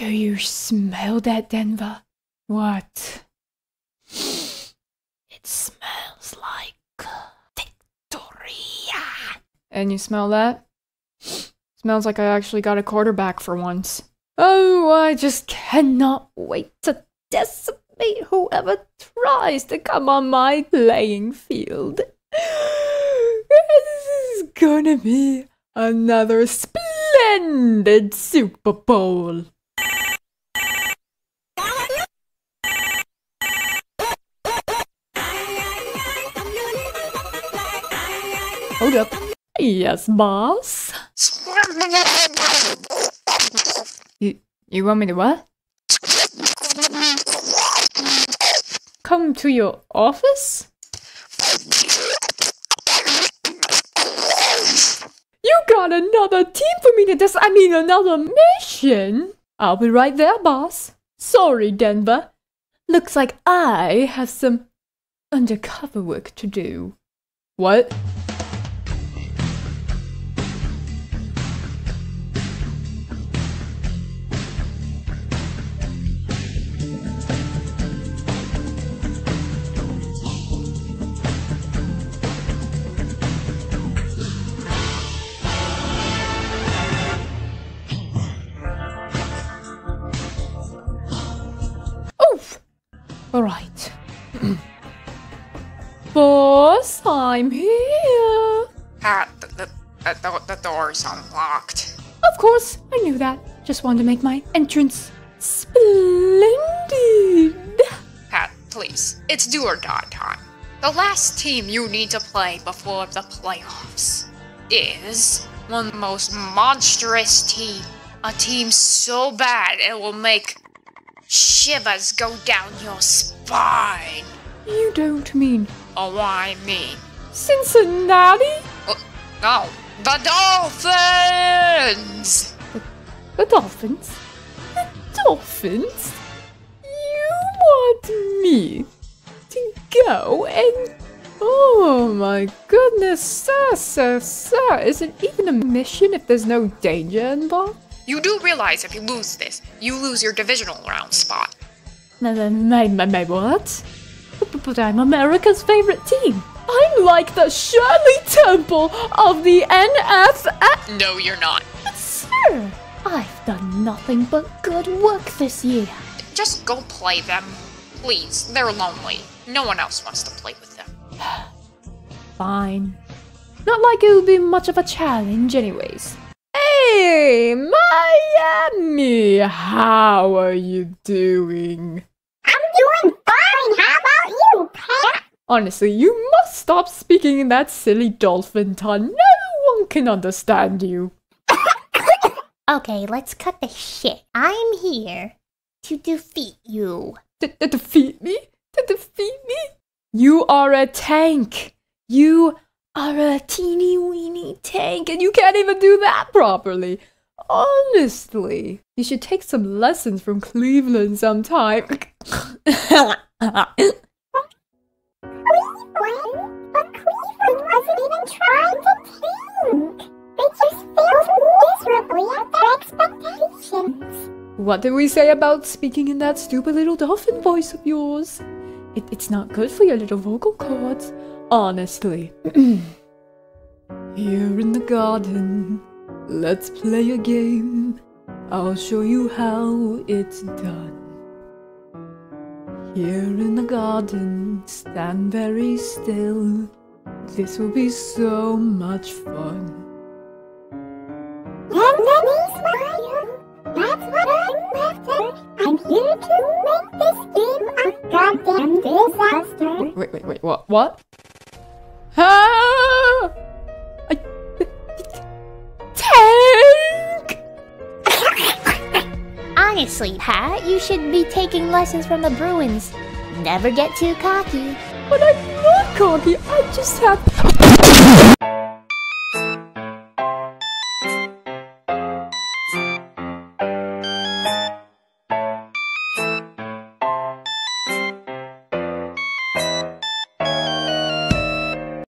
Do you smell that, Denver? What? It smells like uh, Victoria. And you smell that? Smells like I actually got a quarterback for once. Oh, I just cannot wait to decimate whoever tries to come on my playing field. This is gonna be another splendid Super Bowl. Hold up. Yes, boss. You, you want me to what? Come to your office? You got another team for me to dis- I mean another mission? I'll be right there, boss. Sorry, Denver. Looks like I have some undercover work to do. What? Alright. Boss, I'm here. Ah, the, the, the, the door's unlocked. Of course, I knew that. Just wanted to make my entrance splendid. Pat, please, it's do or die time. The last team you need to play before the playoffs is one of the most monstrous team. A team so bad it will make shivers go down your spine. You don't mean Oh, I mean, Cincinnati? uh, no, the Dolphins! The Dolphins? The Dolphins? You want me to go and. Oh my goodness, sir, sir, sir. Is it even a mission if there's no danger involved? You do realize if you lose this, you lose your divisional round spot. My, my, my, my what? But, I'm America's favorite team. I'm like the Shirley Temple of the NFL. No, you're not. But Sir, I've done nothing but good work this year. Just go play them. Please, they're lonely. No one else wants to play with them. Fine. Not like it would be much of a challenge, anyways. Hey, Miami! How are you doing? I'm doing fine. How about you, Pat? Honestly, you must stop speaking in that silly dolphin tone. No one can understand you. Okay, let's cut the shit. I'm here to defeat you. To defeat me? To defeat me? You are a tank. You are a teeny weeny tank, and you can't even do that properly. Honestly, you should take some lessons from Cleveland sometime. Cleveland? But Cleveland wasn't even to. They just miserably at expectations. what did we say about speaking in that stupid little dolphin voice of yours? It, it's not good for your little vocal cords, honestly. Here in the garden, let's play a game. I'll show you how it's done. Here in the garden, stand very still. This will be so much fun. And then he smiled. That's what I'm after. I'm here to make this game a goddamn disaster. Wait, wait, wait, what? What? Ah! I, tank! Honestly, Pat, you should be taking lessons from the Bruins. Never get too cocky. But I'm not cocky. I just have.